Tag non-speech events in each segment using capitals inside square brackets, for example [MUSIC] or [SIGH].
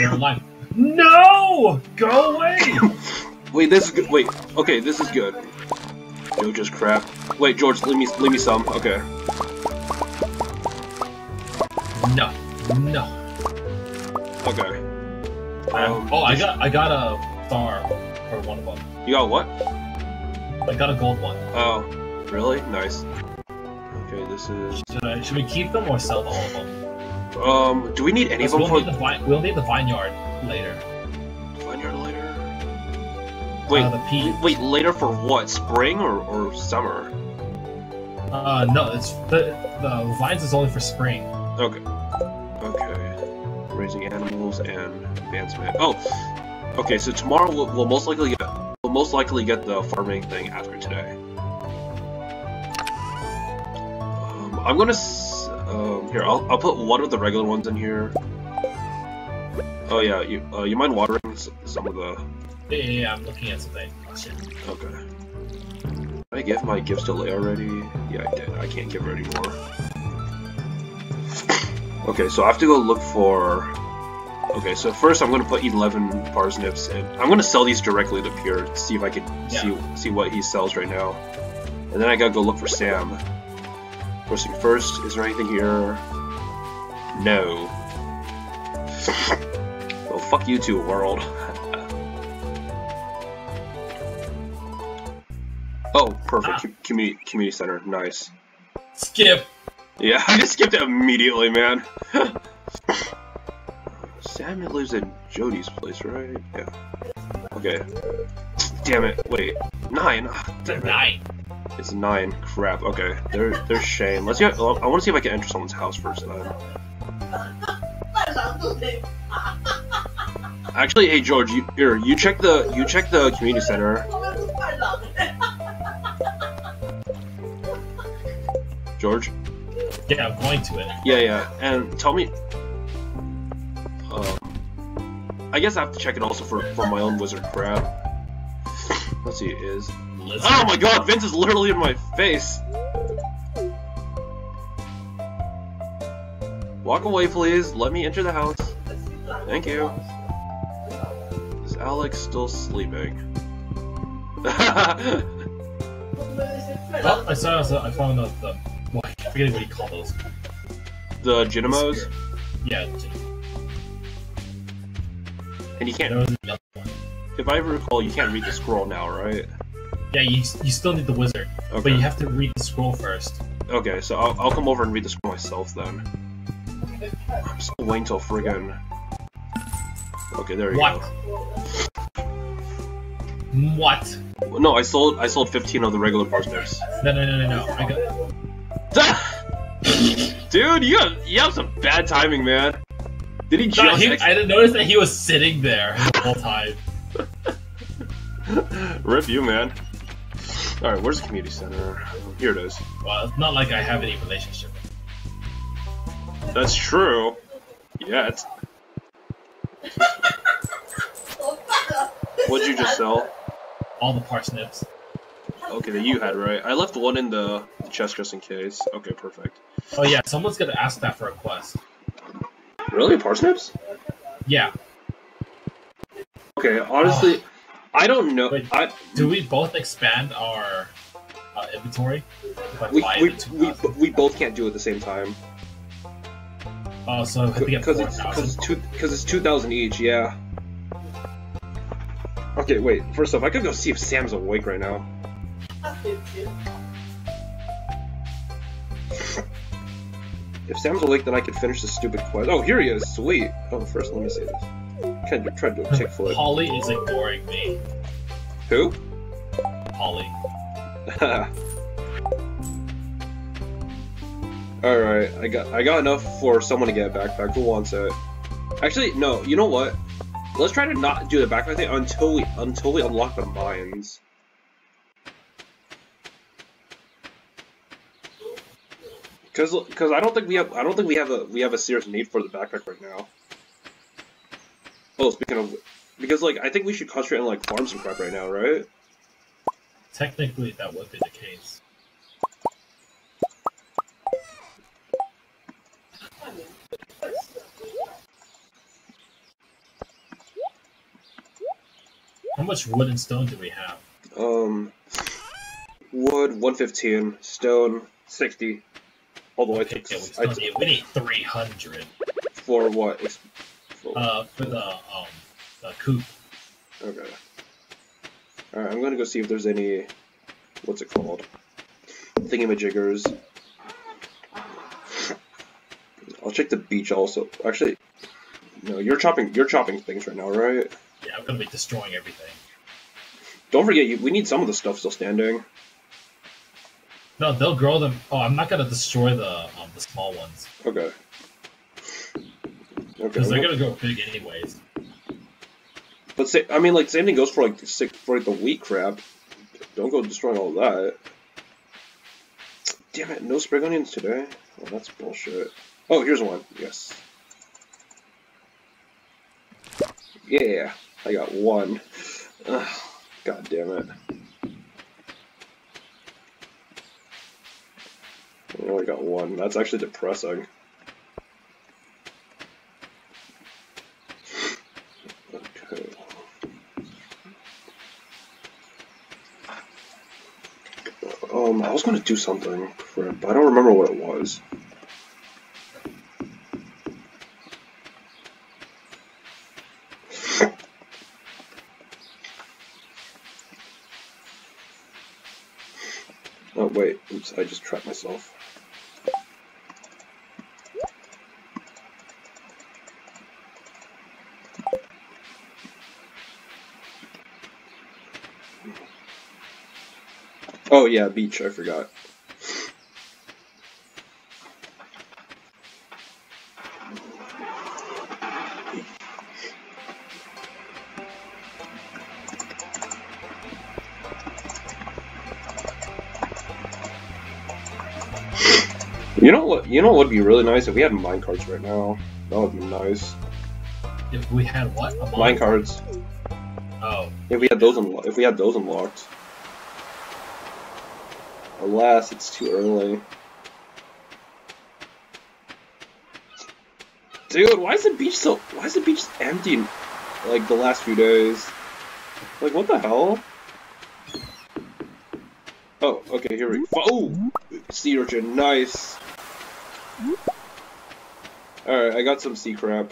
They're alive. [LAUGHS] No! Go away! [LAUGHS] Wait, this is good. Wait, okay, this is good. Yo, just crap. Wait, George, leave me, leave me some. Okay. No. No. Okay. Um, oh, I got I got a star for one of them. You got what? I got a gold one. Oh, really? Nice. Okay, this is. Should, I, should we keep them or sell all of them? Um, do we need any of them We'll for need, the vine, we'll need the vineyard later. vineyard later? Wait, Uh, the wait, later for what? Spring or, or summer? Uh, no, it's the the vines is only for spring. Okay. Okay. Raising animals and advancement. Oh, okay. So tomorrow we'll, we'll most likely get we'll most likely get the farming thing after today. Um, I'm gonna um, here. I'll I'll put one of the regular ones in here. Oh yeah, you uh, you mind watering s- some of the? Yeah, yeah, yeah, I'm looking at something. Oh. Okay. Did I give my gifts to Leah already? Yeah, I did. I can't give her anymore. Okay, so I have to go look for... Okay, so first I'm going to put 11 parsnips, and I'm to sell these directly to Pierre to see if I can see see what he sells right now. And then I gotta go look for Sam. First thing first, is there anything here? No. well, fuck you too, world. [LAUGHS] Oh, perfect. Ah. Com- Community community center. Nice. Skip. Yeah, [LAUGHS] I just skipped it immediately, man. [LAUGHS] Sam lives in Jodi's place, right? Yeah. Okay. Damn it. Wait. Nine. Ah, Damn it. Nine. It's nine. Crap. Okay. There, there's Shane. Let's get. I want to see if I can enter someone's house first. Then. Actually, hey George, you here. You check the. You check the community center. George. Yeah, I'm going to it. Yeah, yeah, and tell me. Um, I guess I have to check it also for for my own wizard crab. Let's see, it is. Lizard. Oh my god, Vince is literally in my face. Walk away, please. Let me enter the house. Thank you. Is Alex still sleeping? [LAUGHS] Oh, I saw. I found the. the well, I forget what you call those. the Junimos? Yeah, And you can't. was another one. If I recall, you can't read the scroll now, right? Yeah, you, you still need the wizard, Okay. but you have to read the scroll first. Okay, so I'll, I'll come over and read the scroll myself then. I'm still waiting till friggin'. Okay, there you What? go. What? No, I sold I sold 15 of the regular parsnips. No, no, no, no, no. I got. [LAUGHS] Dude, you have, you have some bad timing, man. Did he No, just? he, I didn't notice that he was sitting there the whole time. [LAUGHS] Rip you, man. All right, where's the community center? Here it is. Well, it's not like I have any relationship. That's true. Yeah, it's. What'd you just sell? All the parsnips. Okay, that you had right. I left one in the, the chest just in case. Okay, perfect. Oh yeah, someone's gonna ask that for a quest. Really, parsnips? Yeah. Okay, honestly, I don't know. Wait. I Do we both expand our uh, inventory? We, we, we, we both can't do it at the same time Oh, so I have to get because it's because it's two it's two thousand each. Yeah. Okay, wait. First off, I could go see if Sam's awake right now. If Sam's awake, then I could finish this stupid quest. Oh, here he is. Sweet. Oh, first, let me see this. Kind of tried to do a kick flip. Holly is ignoring me. Who? Holly. [LAUGHS] Alright, I got I got enough for someone to get a backpack. Who wants it? Actually, no, you know what? Let's try to not do the backpack thing until we until we unlock the mines. Cause, cause I don't think we have I don't think we have a we have a serious need for the backpack right now. Oh, speaking of, because like I think we should concentrate on like farms and crap right now, right? Technically, that would be the case. How much wood and stone do we have? Um, wood 115, stone 60. Although Okay, I took yeah, we, I need, we need 300 for what? Uh, for the um the coop. Okay. Alright, I'm gonna go see if there's any. What's it called? Thingamajiggers. I'll check the beach also. Actually, no, you're chopping. You're chopping things right now, right? Yeah, I'm gonna be destroying everything. Don't forget, you, we need some of the stuff still standing. No, they'll grow them. Oh, I'm not gonna destroy the um the small ones Okay. Okay. because they're well- gonna go big anyways. But say, I mean, like same thing goes for like the sick for like the wheat crap. Don't go destroying all that. Damn it! No spring onions today. Oh, that's bullshit. Oh, here's one. Yes. Yeah, I got one. Ugh, God damn it. I only got one. That's actually depressing. Okay. Um, I was gonna do something for it, but I don't remember what it was. Oh wait, oops, I just trapped myself. Oh yeah, beach, I forgot. You know what? You know what would be really nice if we had mine carts right now. That would be nice. If we had what? Mine carts. Oh, If we had those unlo- if we had those unlocked. Alas, it's too early. Dude, why is the beach so why is the beach empty like the last few days? Like what the hell? Oh, okay, here we go. Oh! Sea urchin, nice. Alright, I got some sea crab.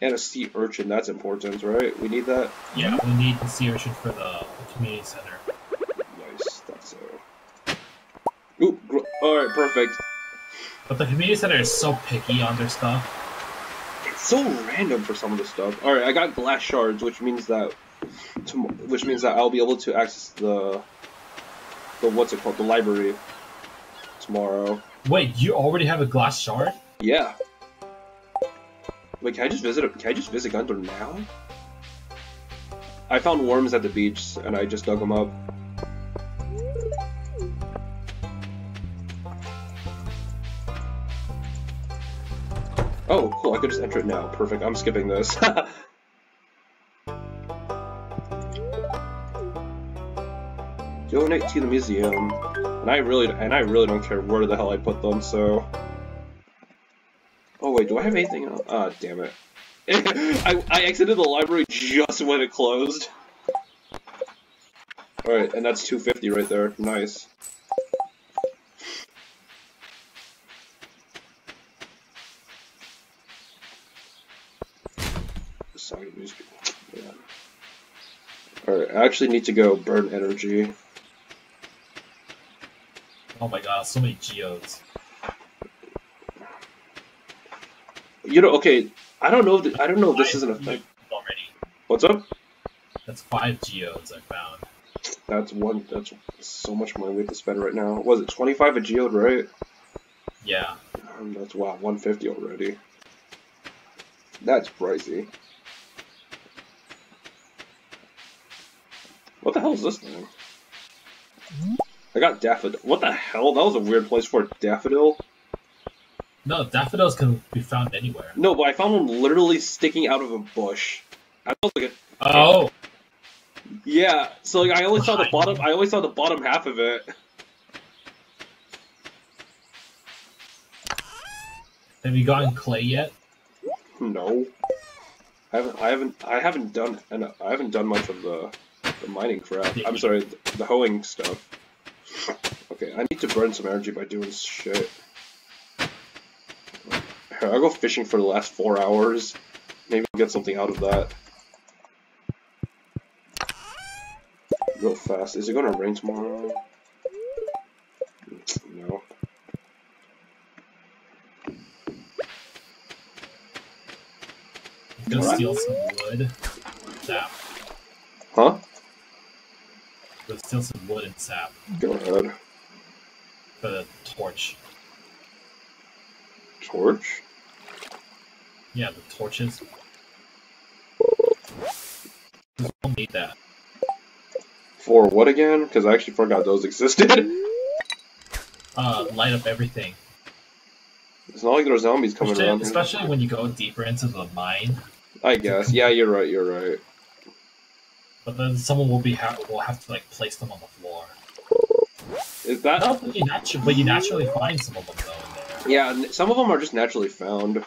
And a sea urchin, that's important, right? We need that? yeah. We need the sea urchin for the community center. Nice, that's so. Ooh, gr- alright, perfect. But the community center is so picky on their stuff. It's so random for some of the stuff. Alright, I got glass shards, which means that, which means that I'll be able to access the, the what's it called, the library tomorrow. Wait, you already have a glass shard? Yeah. Wait, can I just visit? Can I just visit Gunther now? I found worms at the beach, and I just dug them up. Oh, cool! I could just enter it now. Perfect. I'm skipping this. [LAUGHS] Donate to the museum, and I really and I really don't care where the hell I put them. So. Oh wait, do I have anything else? Ah, damn it. [LAUGHS] I, I exited the library just when it closed. Alright, and that's 250 right there. Nice. Yeah. Alright, I actually need to go burn energy. Oh my god, so many geodes. You know, okay, I don't know if I don't know if this isn't a thing. already. What's up? That's five geodes I found. That's one. That's so much money we have to spend right now. Was it 25 a geode, right? Yeah. Um, that's wow, 150 already. That's pricey. What the hell is this thing? I got daffodil. What the hell? That was a weird place for a daffodil. No, daffodils can be found anywhere. No, but I found one literally sticking out of a bush. I was like, a... Oh, yeah. So like, I only saw the bottom. I only saw the bottom half of it. have you gotten clay yet? No. I haven't, I haven't, I haven't done, and I haven't done much of the, the mining crap. I'm sorry, the, the hoeing stuff. Okay, I need to burn some energy by doing shit. I'll go fishing for the last four hours. Maybe I'll get something out of that. Real fast. Is it gonna rain tomorrow? No. Gonna steal some wood. Huh? Go steal some wood and sap Go ahead. for the torch. Torch? Yeah, the torches. Who made that? For what again? Because I actually forgot those existed. [LAUGHS] Uh, light up everything. It's not like there are zombies coming Especially, around. especially when you go deeper into the mine. I guess. Yeah, you're right. You're right. But then someone will be ha- will have to like place them on the floor. Is that? No, but you, natu- but you naturally find some of them though in there. Yeah, some of them are just naturally found.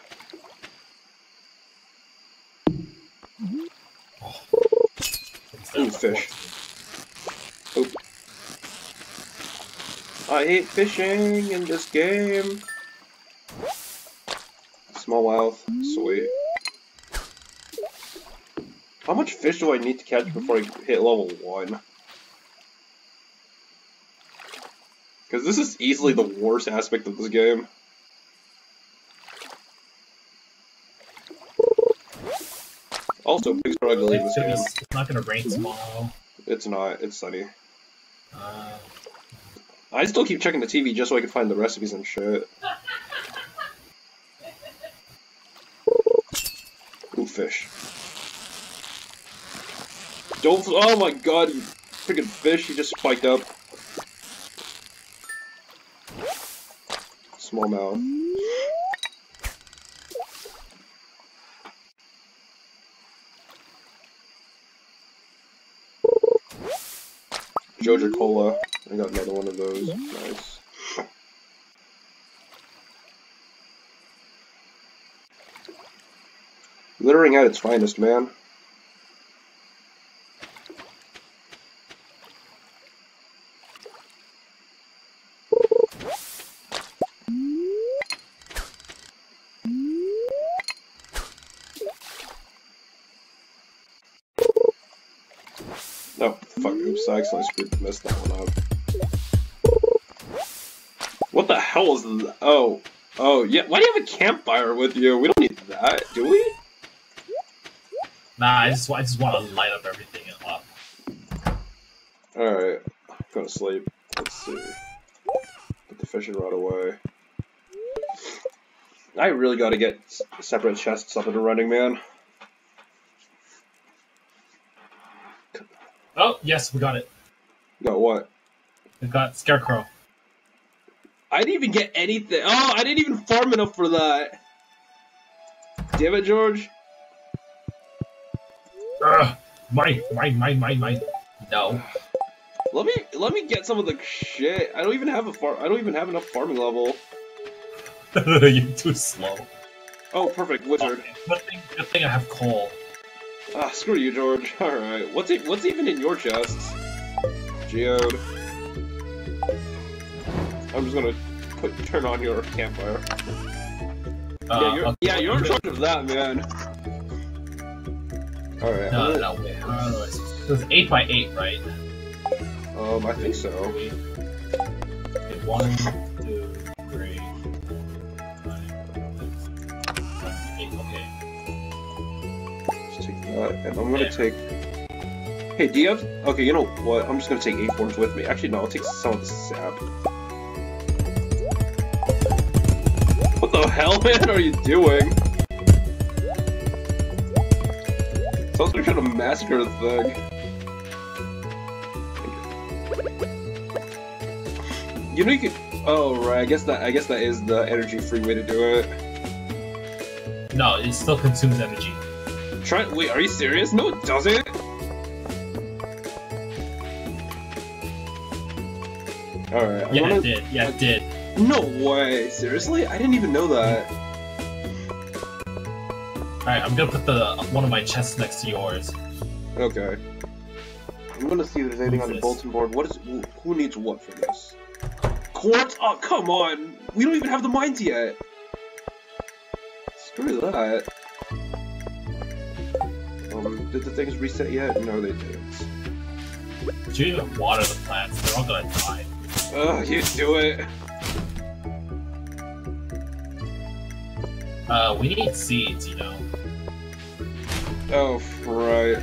Instead Ooh, fish. 14. I hate fishing in this game. Small mouth, sweet. How much fish do I need to catch before I hit level 1? Because this is easily the worst aspect of this game. Also, pigs are ugly this game. It's, not gonna rain tomorrow. It's not, it's sunny. Uh, I still keep checking the TV just so I can find the recipes and shit. [LAUGHS] Ooh, fish. Don't. Oh my god, you freaking fish! you just spiked up. Smallmouth. Joja Cola. I got another one of those. Nice. Littering at its finest, man. No, fuck, oops, I accidentally screwed, messed that one up. What the hell is oh, oh, yeah, why do you have a campfire with you? We don't need that, do we? nah, I just I just want to light up everything up. Alright, go to sleep. Let's see. Put the fishing rod away. I really gotta get separate chests up and running, man. Oh yes, we got it. Got what? We got scarecrow. I didn't even get anything. Oh, I didn't even farm enough for that. Damn it, George. Ugh, mine, mine, mine, mine, mine. No. Let me let me get some of the shit. I don't even have a farm. I don't even have enough farming level. [LAUGHS] You're too slow. Oh, perfect, wizard. Okay, Good thing, good thing I have coal. Ah, screw you, George. [LAUGHS] All right, what's it? What's even in your chests? Geode. I'm just gonna put turn on your campfire. Uh, yeah, you're, okay, yeah, you're in charge of that, man. All right. No, no, gonna- no. Wait, how do I- eight by eight, right? Um, I think so. One, and I'm gonna take. Hey, do you have? Okay, you know what? I'm just gonna take acorns with me. Actually, no, I'll take some of the sap. What the hell, [LAUGHS] man, are you doing? Sounds like trying to massacre the thing. You know you could. Oh right, I guess that I guess that is the energy-free way to do it. No, it still consumes energy. Try. Wait, are you serious? No, it doesn't. All right. Yeah, gonna- it did. Yeah, it did. No way. Seriously? I didn't even know that. Alright, I'm gonna put the one of my chests next to yours. Okay. I'm gonna see if there's anything on the bulletin board. What is who- who needs what for this? Quartz? Oh come on! We don't even have the mines yet. Screw that. Did the things reset yet? No, they didn't. Do you even water the plants? They're all gonna die. Ugh, you do it. Uh, we need seeds, you know. Oh, right.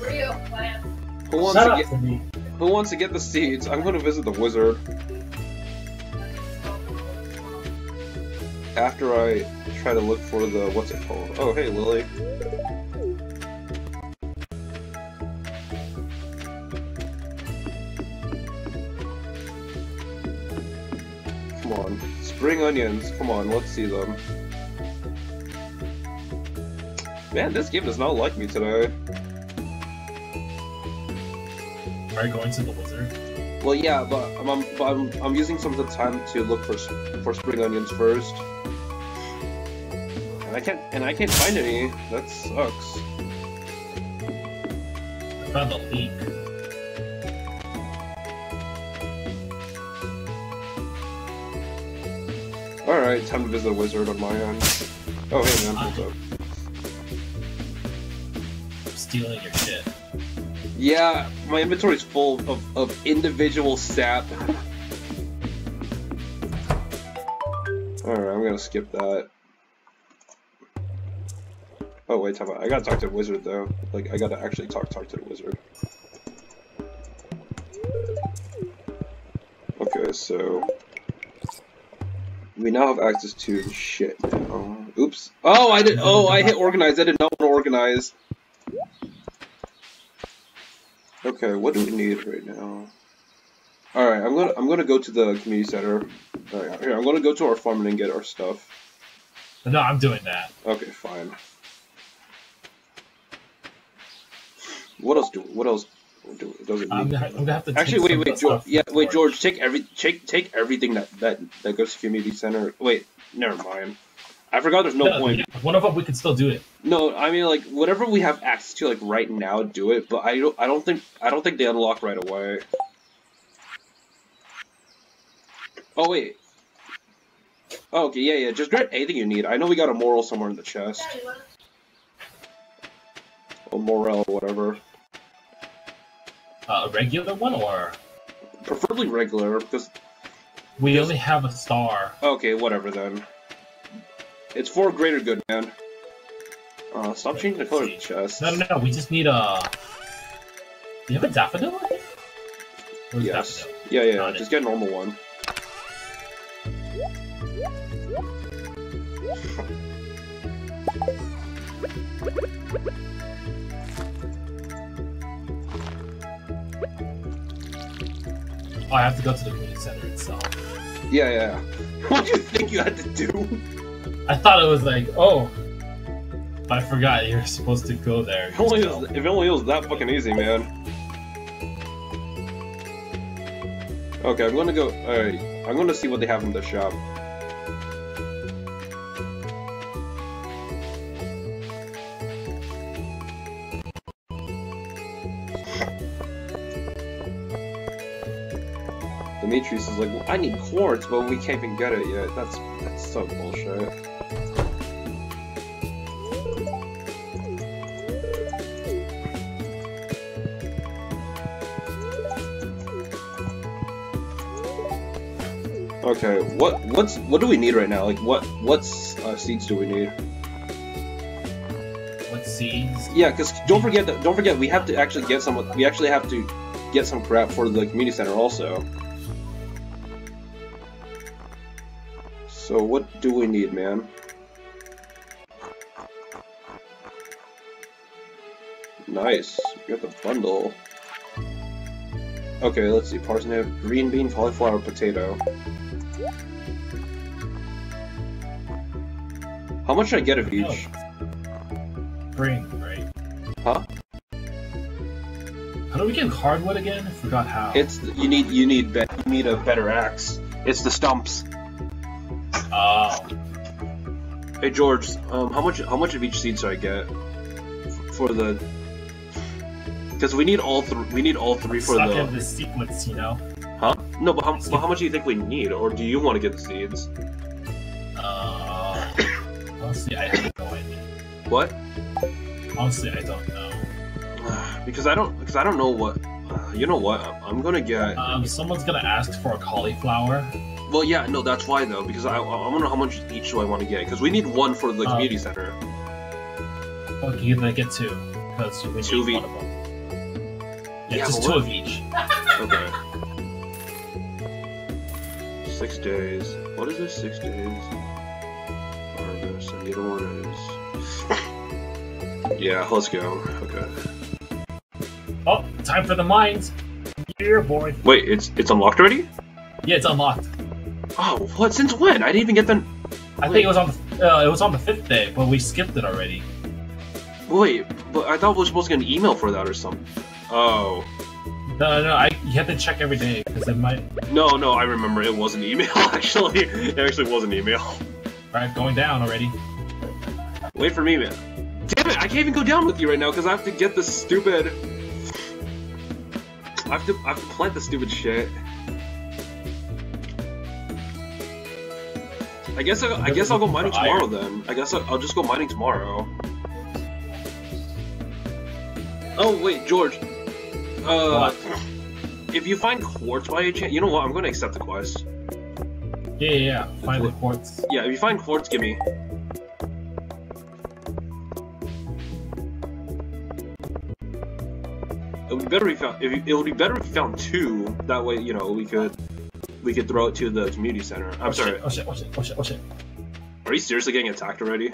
Real. Who wants Shut to get. Who wants to get the seeds? I'm gonna visit the wizard after I try to look for the what's it called? Oh, hey, Lily. Spring onions. Come on, let's see them. Man, this game does not like me today. Are you going to the wizard? Well, yeah, but I'm, I'm, but I'm, I'm using some of the time to look for for spring onions first, and I can't and I can't find any. That sucks. I found a leak. All right, time to visit the wizard on my end. Oh, hey man, what's up? I'm stealing your shit. Yeah, my inventory's full of, of individual sap. Alright, I'm gonna skip that. Oh wait, time. I gotta talk to the wizard though. Like, I gotta actually talk talk to the wizard. Okay, so we now have access to shit now. Oops. Oh, I did. Oh, I hit organize. I did not want to organize. Okay, what do we need right now? All right, I'm gonna I'm gonna go to the community center. All right, here I'm gonna go to our farm and get our stuff. No, I'm doing that. Okay, fine. What else do? What else? Does it I'm gonna, I'm gonna have to. Actually, wait, wait, George. Yeah, wait, George. Take every take take everything that that that goes to community center. Wait, never mind. I forgot. There's no point. yeah, One of them we can still do it. No, I mean like whatever we have access to like right now, do it. But I don't. I don't think. I don't think they unlock right away. Oh wait. Oh, okay, yeah, yeah. Just grab anything you need. I know we got a moral somewhere in the chest. Or morel, whatever. A regular one, or Preferably regular, because we only have a star. okay, whatever then. It's for greater good, man. Uh, stop changing the color of the chest. No, no, no. We just need a. Do you have a daffodil? in here? Where's Yes. daffodil? Yeah, yeah. Got it. Just get a normal one. Oh, I have to go to the community center itself. Yeah, yeah. [LAUGHS] What do you think you had to do? I thought it was like, oh, I forgot you're supposed to go there. If only, it was, if only it was that fucking easy, man. Okay, I'm gonna go. Alright, I'm gonna see what they have in the shop. Is like, well, I need quartz, but we can't even get it yet. That's that's so bullshit. Okay, what what's what do we need right now? Like what what's uh, seeds do we need? What seeds? Yeah, because don't forget that don't forget we have to actually get some we actually have to get some crap for the community center also. So what do we need, man? Nice, we got the bundle. Okay, let's see. Parsnip, green bean, cauliflower, potato. How much should I get of each? Oh, green, right? Huh? How do we get hardwood again? I forgot how. It's you need you need you need a better axe. It's the stumps. Oh. Hey George, um, how much how much of each seed should I get f- for the? Because we need all three. We need all three for the. in this sequence, you know. Huh? No, but how, but how much do you think we need, or do you want to get the seeds? Uh, honestly, I have no idea. What? Honestly, I don't know. [SIGHS] because I don't because I don't know what. You know what? I'm, I'm gonna get. Um, someone's gonna ask for a cauliflower. Well, yeah, no, that's why though, because I I to know how much each do I want to get, because we need one for the Um, community center. Okay, you're get two because we Two of need each. one of them. Yeah, Yeah, just two of each. Okay. [LAUGHS] Six days. What is this? Six days. Harvest, and the other one is. [LAUGHS] Yeah, let's go. Okay. Oh, time for the mines. Yeah, boy. Wait, it's it's unlocked already? Yeah, it's unlocked. Oh, what? Since when? I didn't even get the. I think it was on the uh, it was on the fifth day, but we skipped it already. Wait, but I thought we were supposed to get an email for that or something. Oh. No, no, I you have to check every day because it might. No, no, I remember it was an email, [LAUGHS] actually. It actually was an email. Right, going down already. Wait for me, man. Damn it, I can't even go down with you right now because I have to get this stupid. I have to, I have to plant the stupid shit. I guess I, I guess I'll go mining tomorrow then. I guess I'll, I'll just go mining tomorrow. Oh wait, George. Uh, if you find quartz by any chance, you know what? I'm going to accept the quest. Yeah, yeah, yeah. Find the quartz. Yeah, if you find quartz, give me. It would be better if you found. If you, it would be better if you found two. That way, you know, we could we could throw it to the community center. I'm oh, sorry. Shit, oh shit! Oh shit! Oh shit! Oh shit! Are you seriously getting attacked already?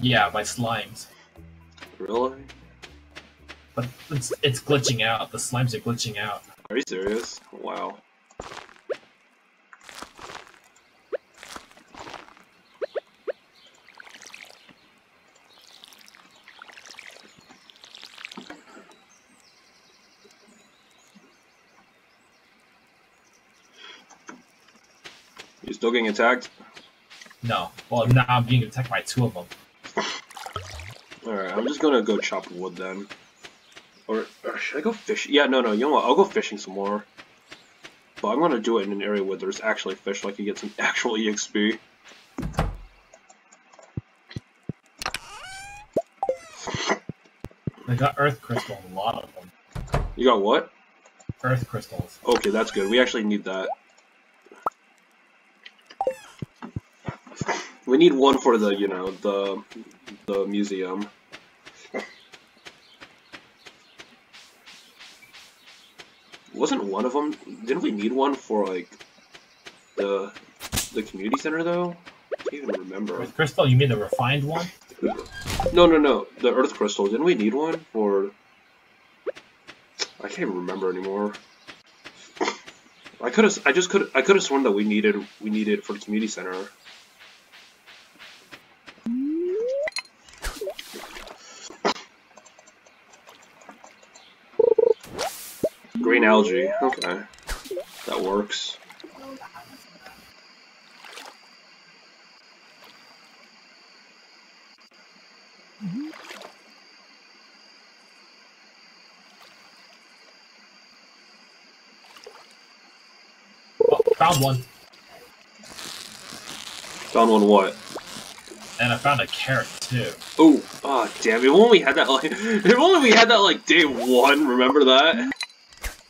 Yeah, by slimes. Really? But it's it's glitching out. The slimes are glitching out. Are you serious? Wow. Still getting attacked? No. Well, now I'm being attacked by two of them. Alright, I'm just gonna go chop wood then. Or, or should I go fish? Yeah, no, no, you know what? I'll go fishing some more. But I'm gonna do it in an area where there's actually fish, so I can get some [LAUGHS] actual EXP. I got earth crystal, a lot of them. You got what? Earth crystals. Okay, that's good. We actually need that. We need one for the, you know, the the museum. Wasn't one of them? Didn't we need one for like the the community center though? I can't even remember. Earth crystal? You mean the refined one? No, no, no. The Earth Crystal. Didn't we need one for? I can't even remember anymore. I could have. I just could. I could have sworn that we needed. We needed for the community center. Green algae. Okay, that works. Oh, found one. Found one. What? And I found a carrot too. Oh, ah, damn! If only we had that like, [LAUGHS] if only we had that like day one. Remember that?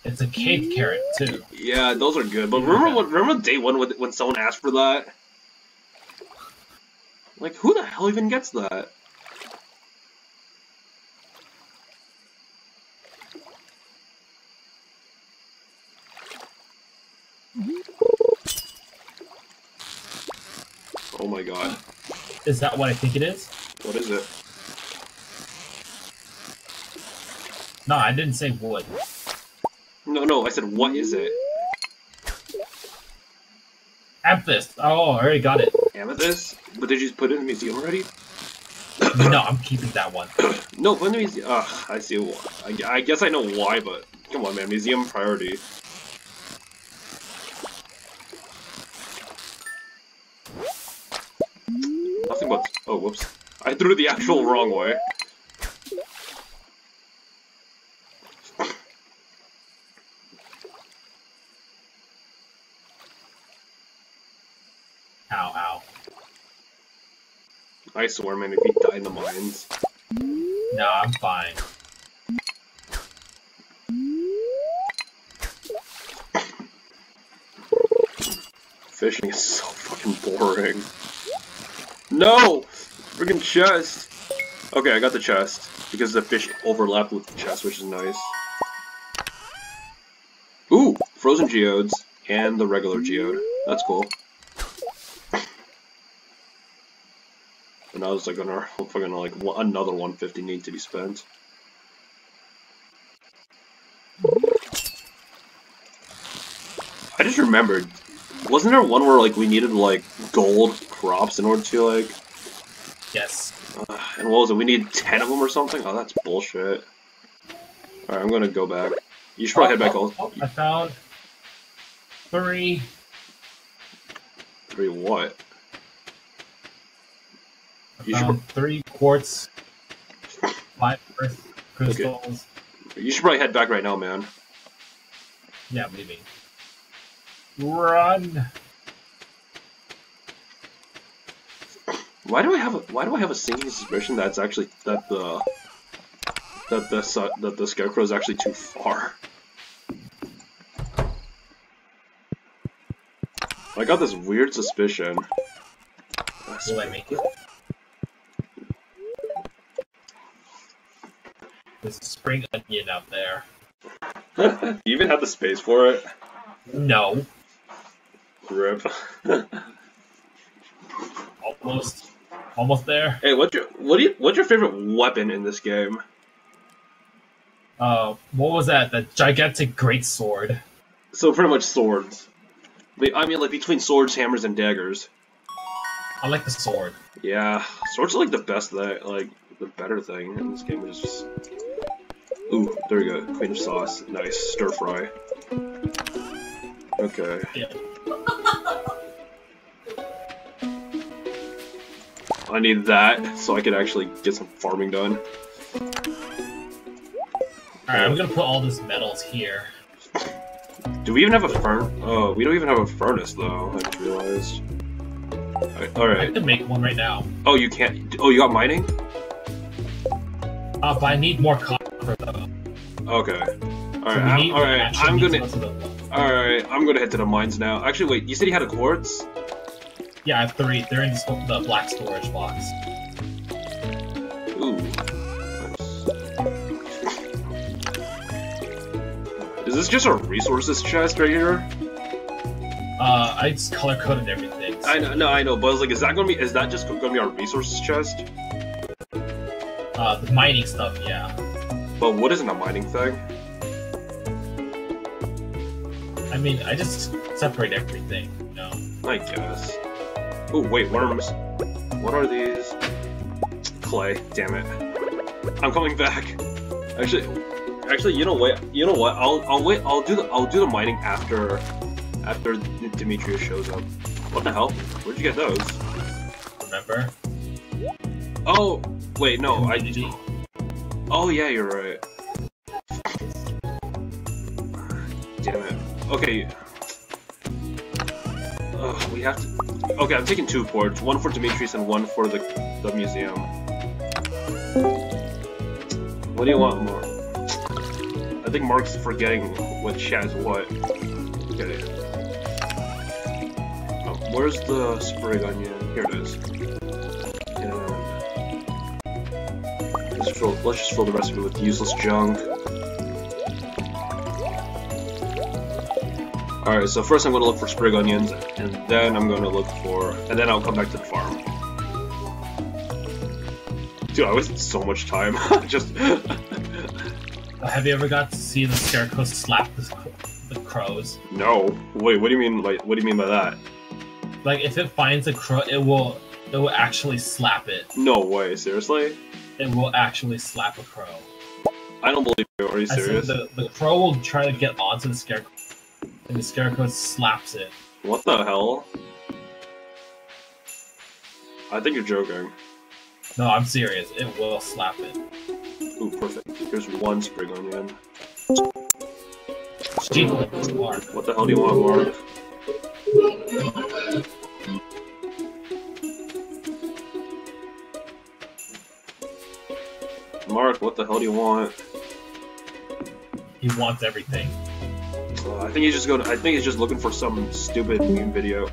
It's a cave carrot too. Yeah, those are good. But remember what? Remember day one when when someone asked for that? Like, who the hell even gets that? Oh my god. Is that what I think it is? What is it? No, I didn't say wood. No, no, I said, what is it? Amethyst. Oh, I already got it. Amethyst? But did you put it in the museum already? [COUGHS] No, I'm keeping that one. [COUGHS] No, put in the museum. Ugh, I see. I, I guess I know why, but come on, man. Museum priority. Nothing but Oh, Whoops. I threw the actual wrong way. Ow, ow. I swear, man, if he die in the mines. No, I'm fine. Fishing is so fucking boring. No! Freaking chest! Okay, I got the chest. Because the fish overlapped with the chest, which is nice. Ooh! Frozen geodes and the regular geode. That's cool. There's like another fucking like another 150 need to be spent. I just remembered, wasn't there one where like we needed like gold crops in order to like, Yes. uh, and what was it? We need 10 of them or something. Oh, that's bullshit. All right, I'm gonna go back. You should probably head back. Oh, oh, I found three. three what? I You um, should found three quartz, five earth crystals. You should probably head back right now, man. Yeah, you? Run! Why do I have a Why do I have a sinking suspicion that it's actually that the that the that the scarecrow is actually too far? I got this weird suspicion. Let me. There's a spring onion out there. [LAUGHS] you even have the space for it. No, Rip. [LAUGHS] almost, almost there. hey, what's your what do you what's your favorite weapon in this game? Uh, what was that? The gigantic great sword. So pretty much swords. Wait, I mean like between swords, hammers, and daggers. I like the sword. Yeah, swords are like the best thing, like the better thing in this game. Is just ooh, there we go, queen of sauce, nice stir fry. Okay, Yeah. [LAUGHS] I need that so I can actually get some farming done. Alright, I'm gonna put all these metals here. Do we even have a furn? Oh, we don't even have a furnace though. I just realized. Alright, I can make one right now. Oh, you can't. Oh, you got mining? Uh, but I need more copper though. Okay. Alright, we I'm, need- alright. I'm gonna. to go to the- Alright, I'm gonna head to the mines now. Actually, wait. You said you had a quartz? Yeah, I have three. They're in the the black storage box. Ooh. Nice. Is this just a resources chest right here? Uh, I just color coded everything. so- I know, no, I know, but I was like, is that gonna be? Is that just gonna be our resources chest? Uh, the mining stuff, yeah. But what isn't a mining thing? I mean, I just separate everything, you know. I guess. Oh wait, worms. What are these? Clay. Damn it. I'm coming back. Actually, actually, you know what? You know what? I'll I'll wait. I'll do the I'll do the mining after after Demetrius shows up. What the hell? Where'd you get those? Remember? Oh, wait, no, I. Oh yeah, you're right. Damn it. Okay. Ugh, we have to. Okay, I'm taking two ports. One for Demetrius and one for the the museum. What do you want more? I think Mark's forgetting what has what. Okay. Oh, where's the sprig onion? Here it is. Fill, let's just fill the rest of it with useless junk. Alright, so first I'm going to look for sprig onions, and then I'm going to look for... and then I'll come back to the farm. Dude, I wasted so much time. [LAUGHS] just... [LAUGHS] Have you ever got to see the scarecrow slap the, the crows? no. Wait, what do you mean, like, what do you mean by that? Like, if it finds a crow, it will it will actually slap it. No way, seriously? It will actually slap a crow. I don't believe you, are you serious? the, the crow will try to get onto the scarecrow, and the scarecrow slaps it. What the hell? I think you're joking. No, I'm serious. It will slap it. Ooh, perfect. Here's one spring onion. Jeez, Mark. What the hell do you want, Mark? Mark, what the hell do you want? He wants everything. Uh, I think he's just going. I think he's just looking for some stupid meme video.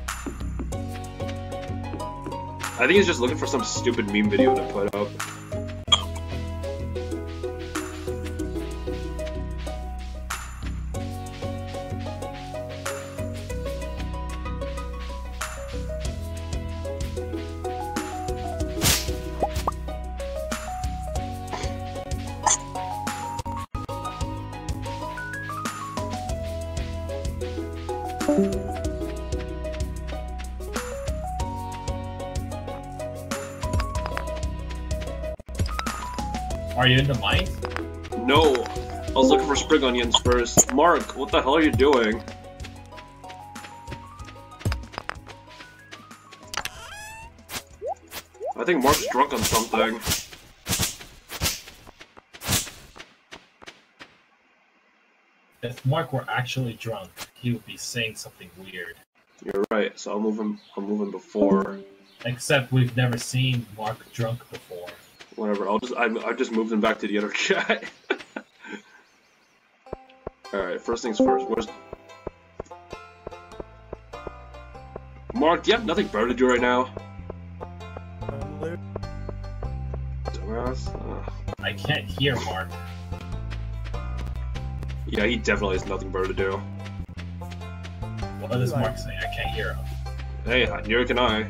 I think he's just looking for some stupid meme video to put up. Are you in the mine? No, I was looking for spring onions first. Mark, what the hell are you doing? I think Mark's drunk on something. If Mark were actually drunk, he would be saying something weird. You're right, so I'll move him. I'll move him before. Except we've never seen Mark drunk before. Whatever. I'll just. I. I just moved him back to the other [LAUGHS] guy. All right. First things first. Where's Mark? Do you have nothing better to do right now? Dumbass. Ugh. I can't hear Mark. Yeah, he definitely has nothing better to do. What is Mark saying? I can't hear him. Hey, neither can I.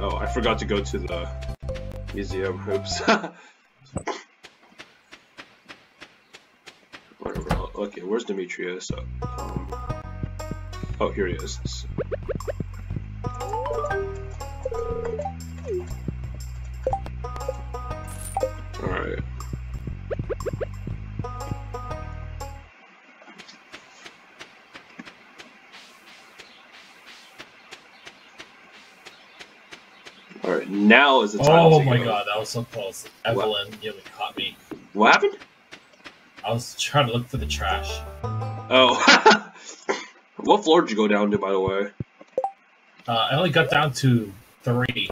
Oh, I forgot to go to the museum. hoops. [LAUGHS] Okay, where's Demetrius? Um, oh, here he is. Alright, now is the time Oh my go. god, that was so close. Evelyn nearly caught me. What happened? I was trying to look for the trash. Oh. [LAUGHS] what floor did you go down to, by the way? Uh, I only got down to three.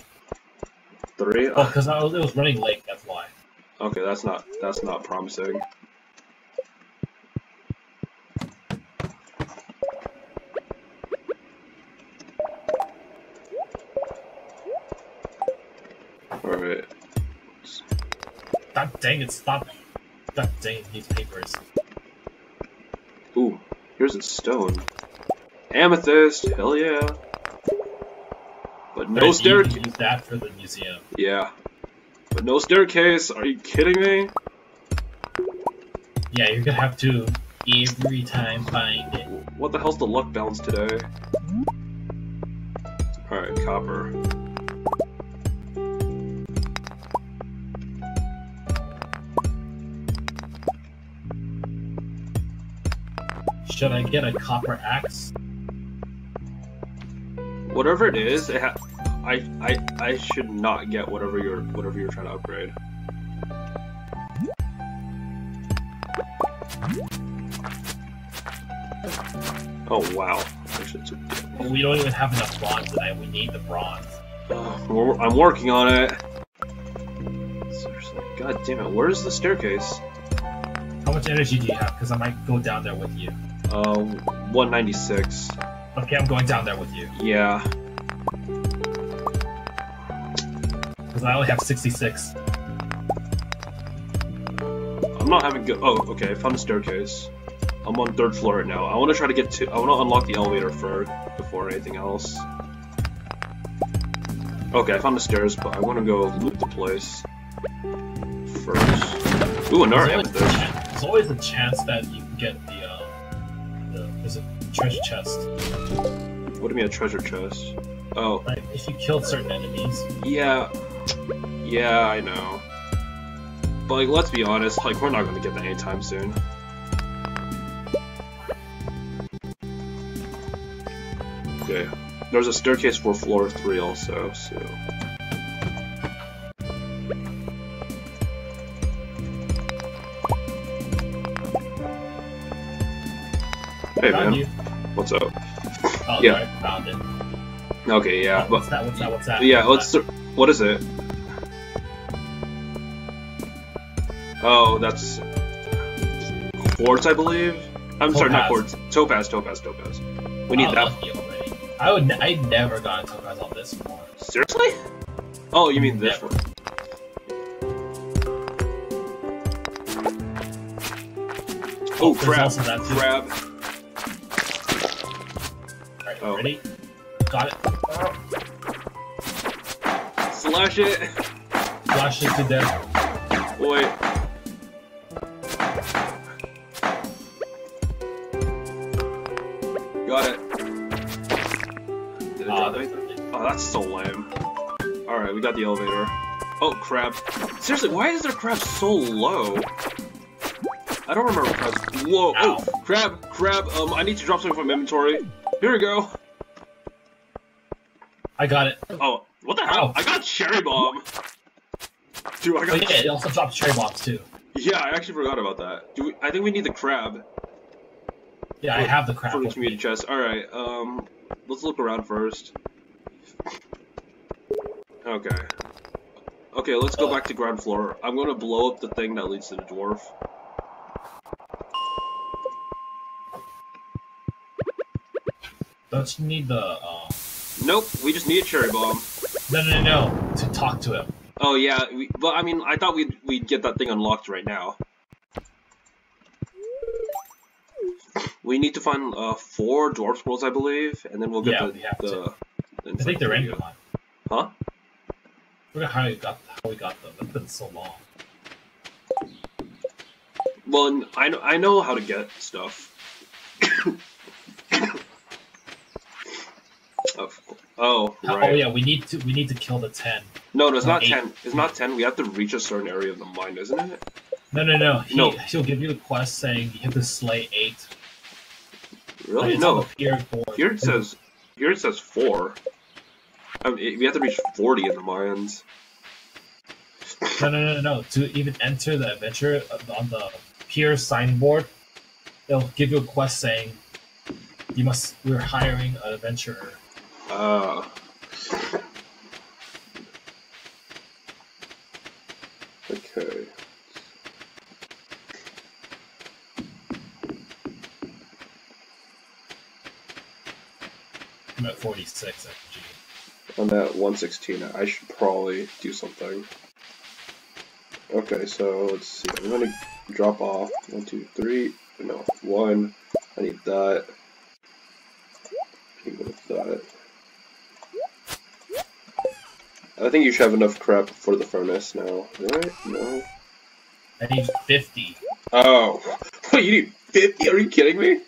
Three? Oh, because it was running late, that's why. Okay, that's not that's not promising. Dang it, stop. God dang it, these papers. Ooh, here's a stone. Amethyst, hell yeah. But no staircase. Use that for the museum. Yeah. But no staircase, are you kidding me? Yeah, you're gonna have to every time find it. What the hell's the luck balance today? Alright, copper. Should I get a copper axe? Whatever it is, it ha I I I should not get whatever you're whatever you're trying to upgrade. Oh wow! Actually, it's a- But we don't even have enough bronze tonight. We need the bronze. Uh, I'm working on it. Seriously, god damn it! Where's the staircase? How much energy do you have? Because I might go down there with you. Uh, 196. Okay, I'm going down there with you. Yeah. Because I only have 66. I'm not having good. Oh, okay. I found a staircase. I'm on third floor right now. I want to try to get to. I want to unlock the elevator first before anything else. Okay, I found the stairs, but I want to go loot the place first. Ooh, another There's always, a there's always a chance that you can get the, uh, the there's a treasure chest. What do you mean a treasure chest? Oh. If you killed certain enemies. Yeah. Yeah, I know. But like, let's be honest, like we're not gonna get that anytime soon. Okay. There's a staircase for floor three also, so. Hey, man what's up? Oh, Yeah. sorry, found it. Okay, yeah, Oh, but what's that? What's that? What's that? yeah, What's let's. What is it? Oh, that's quartz, I believe. I'm sorry, not Topaz. quartz. Topaz, topaz, topaz. We need Oh, that. already. I would. I never got topaz on this before. Seriously? Oh, you mean this Never. one? Oh, there's crab! also that too. Crab! Alright, Oh. ready? Got it. Slash it! Slash it to death. Wait. Got it. Did it Ah, drop me? Oh, that's so lame. Alright, we got the elevator. Oh, crab. Seriously, why is there crab so low? I don't remember crabs. Whoa, oh, Ow. crab, crab, um, I need to drop something from inventory. Here we go. I got it. Oh, what the hell? Ow. I got cherry bomb. Dude, I Oh got. yeah, it also drops cherry bombs too. Yeah, I actually forgot about that. Do we, I think we need the crab. Yeah, I have the crab. for the community chest. Alright, um, let's look around first. Okay. Okay, let's go back to ground floor. I'm gonna blow up the thing that leads to the dwarf. Don't you need the? Uh... Nope, we just need a cherry bomb. No, no, no, no. To talk to him. Oh yeah, we, but I mean, I thought we'd, we'd get that thing unlocked right now. We need to find uh, four dwarf scrolls, I believe, and then we'll get Yeah, the, we have the, I think they're in one. Huh? Look at how we got how we got them. It's been so long. Well, I know I know how to get stuff. [COUGHS] oh, oh, right. Oh yeah, we need to we need to kill the ten. No, no, it's not eight. ten. It's not ten. We have to reach a certain area of the mine, isn't it? No, no, no. He, No. He'll give you a quest saying you have to slay eight. Really? No. the pier board. Here it says. Here it says four. I mean, we have to reach forty in the mines. No, no, no, no. To even enter the adventure uh, on the pier signboard, it'll give you a quest saying you must. We're hiring an adventurer. Uh. Okay. I'm at 46 FG. I'm at 116. I should probably do something. Okay, so let's see. I'm gonna drop off one, two, three. No, one. I need that. I need that. I think you should have enough crap for the furnace now, right? No. I need 50. Oh, [LAUGHS] what, you need 50? Are you kidding me?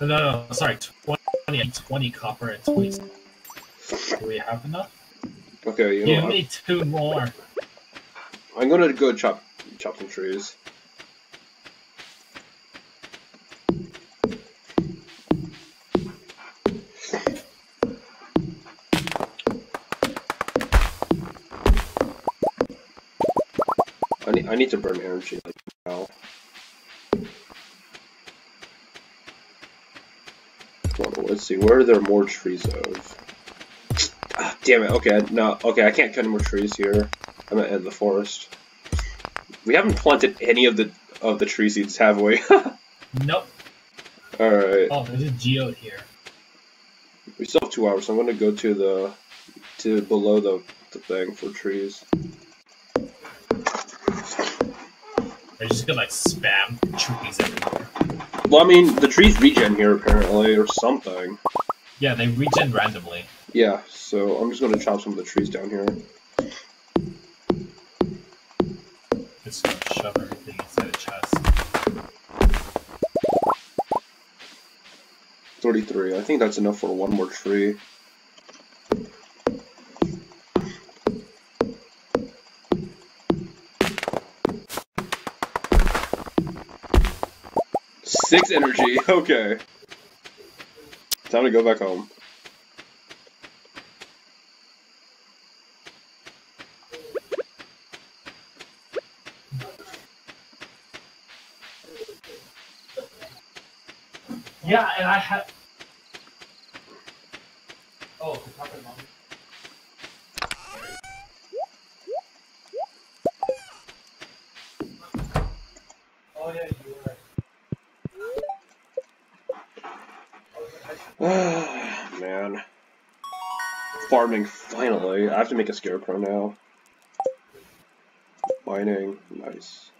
No, no, no. Sorry, 20. I 20 copper and 20. Do we have enough? Okay, you know Give me two more. I'm gonna go chop chop some trees. Need I need to burn energy like now. On, let's see. Where are there more trees of? Ah, damn it. Okay, no. Okay, I can't cut any more trees here. I'm at the end of the forest. We haven't planted any of the of the tree seeds, have we? [LAUGHS] Nope. Alright. Oh, there's a geode here. We still have two hours, so I'm gonna go to the to below the, the thing for trees. They're just gonna like spam trees everywhere. Well, I mean, the trees regen here apparently, or something. Yeah, they regen randomly. Yeah, so I'm just gonna chop some of the trees down here. Just gonna shove everything inside a chest. 33. I think that's enough for one more tree. Six energy, [LAUGHS] okay. Time to go back home. Yeah, and I have. Oh, I have to make a scarecrow now. Mining, nice.